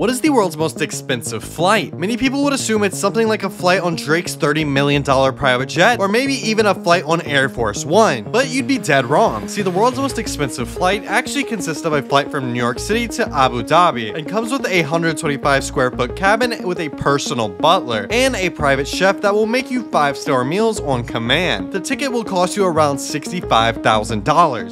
What is the world's most expensive flight? Many people would assume it's something like a flight on Drake's $30 million private jet, or maybe even a flight on Air Force One. But you'd be dead wrong. See, the world's most expensive flight actually consists of a flight from New York City to Abu Dhabi, and comes with a 125 square foot cabin with a personal butler, and a private chef that will make you 5 star meals on command. The ticket will cost you around $65,000.